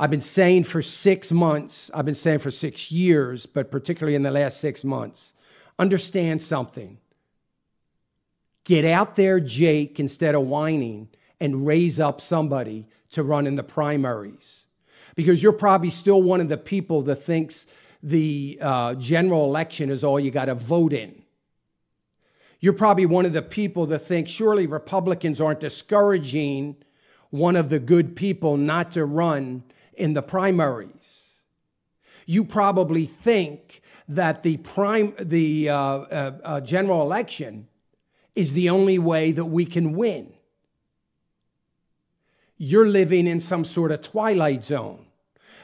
I've been saying for six months, I've been saying for six years, but particularly in the last six months, understand something. Get out there, Jake, instead of whining, and raise up somebody to run in the primaries. Because you're probably still one of the people that thinks the uh, general election is all you got to vote in. You're probably one of the people that think surely Republicans aren't discouraging one of the good people not to run in the primaries. You probably think that the prime the uh, uh, uh, general election is the only way that we can win. You're living in some sort of twilight zone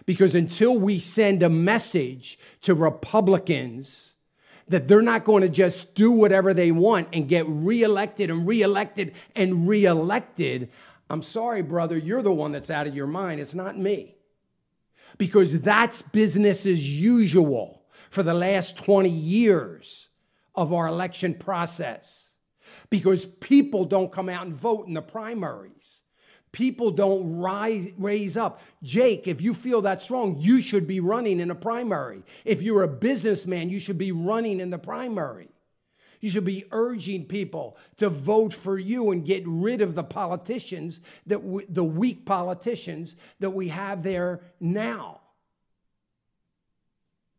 because until we send a message to Republicans that they're not going to just do whatever they want and get reelected and reelected and reelected, I'm sorry, brother, you're the one that's out of your mind. It's not me because that's business as usual for the last 20 years of our election process. Because people don't come out and vote in the primaries. People don't rise, raise up. Jake, if you feel that's wrong, you should be running in a primary. If you're a businessman, you should be running in the primary. You should be urging people to vote for you and get rid of the politicians that the weak politicians that we have there now.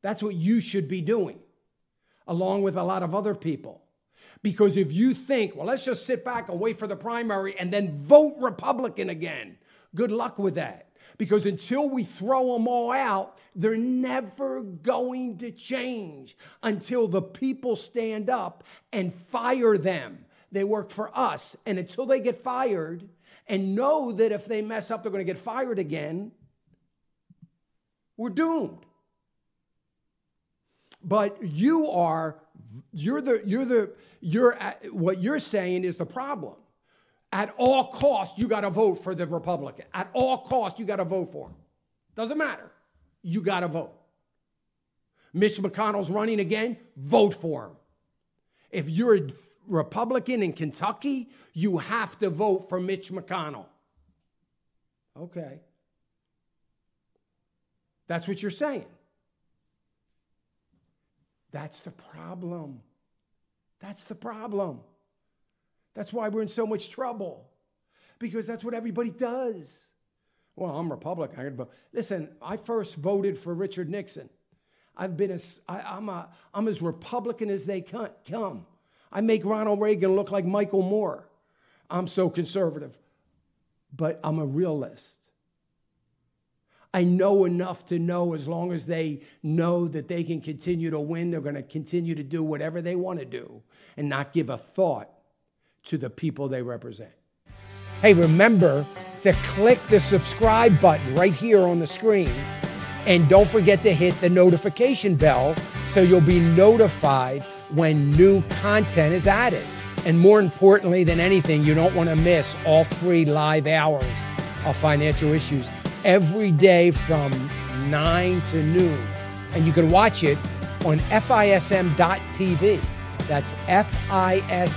That's what you should be doing, along with a lot of other people. Because if you think, well, let's just sit back and wait for the primary and then vote Republican again, good luck with that. Because until we throw them all out, they're never going to change until the people stand up and fire them. They work for us. And until they get fired and know that if they mess up, they're going to get fired again, we're doomed. But you are, you're the, you're the, you're, uh, what you're saying is the problem. At all costs, you got to vote for the Republican. At all costs, you got to vote for him. Doesn't matter. You got to vote. Mitch McConnell's running again, vote for him. If you're a Republican in Kentucky, you have to vote for Mitch McConnell. Okay. That's what you're saying. That's the problem. That's the problem. That's why we're in so much trouble because that's what everybody does. Well, I'm Republican. but listen, I first voted for Richard Nixon. I've been as I, I'm a I'm as Republican as they come. I make Ronald Reagan look like Michael Moore. I'm so conservative, but I'm a realist. I know enough to know as long as they know that they can continue to win, they're going to continue to do whatever they want to do and not give a thought to the people they represent. Hey, remember to click the subscribe button right here on the screen. And don't forget to hit the notification bell so you'll be notified when new content is added. And more importantly than anything, you don't want to miss all three live hours of financial issues every day from 9 to noon. And you can watch it on FISM.tv. That's FISM.tv.